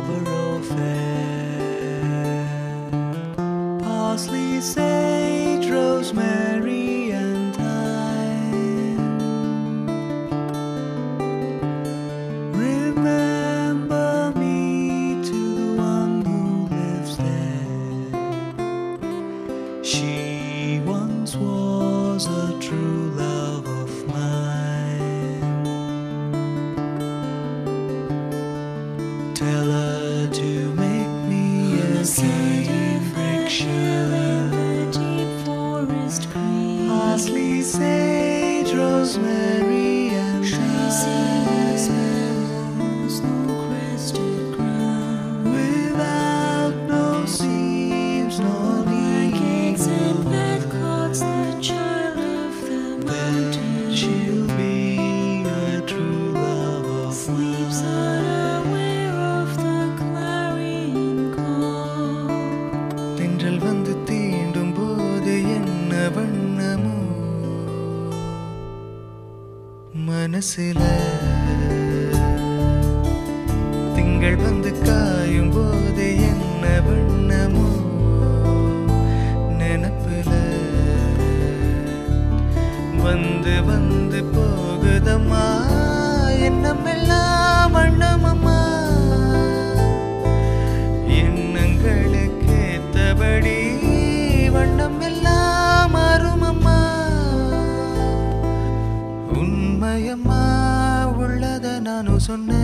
Marlborough Fair. Parsley, sage, rosemary, and thyme. Remember me to the one who lives there. She sage, rosemary, and Tracy, மனசுல திங்கள் வந்து காய் சொன்ன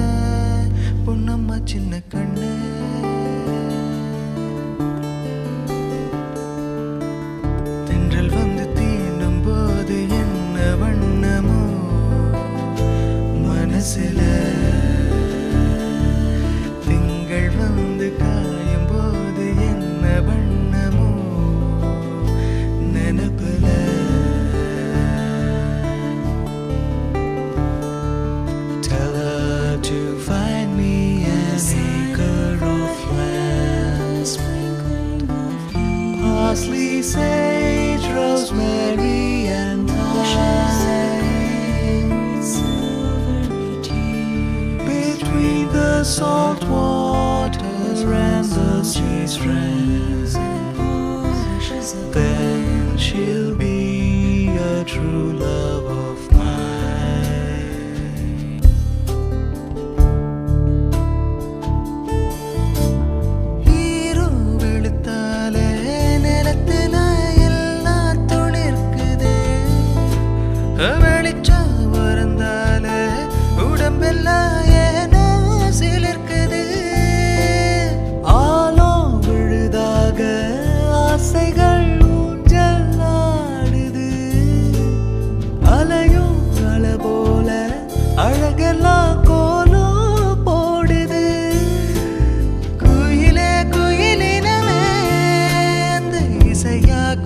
பொன்னம்மா சின்ன கண்ணு. salt waters ran the seas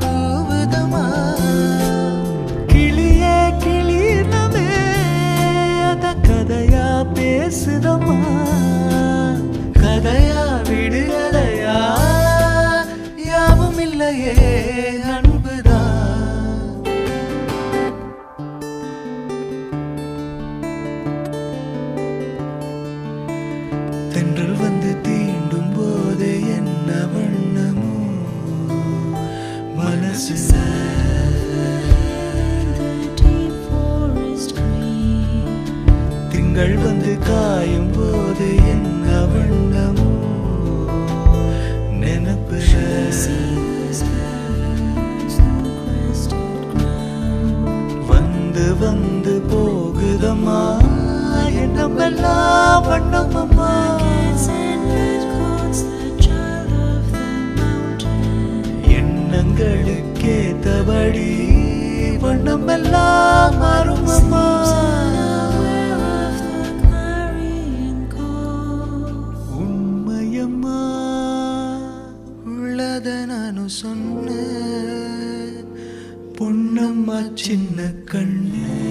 கூவுதமா? கிளியே கிளினமே அத கதையா பேசுதமா கதையா விடுதலையா யாவும் இல்லையே திங்கள் வந்து காயும் போது என் அவண்ணமோ நினப்பு. வந்து வந்து போகுதம்மா? என்னமெல்லாம் வண்ணமம்மா எண்ணங்களில் நினைத்தபடி வண்ணமெல்லாம் மாறும் அம்மா உண்மையம்மா. உள்ளத நானும் சொன்ன பொன்னம்மா சின்ன கண்ணு.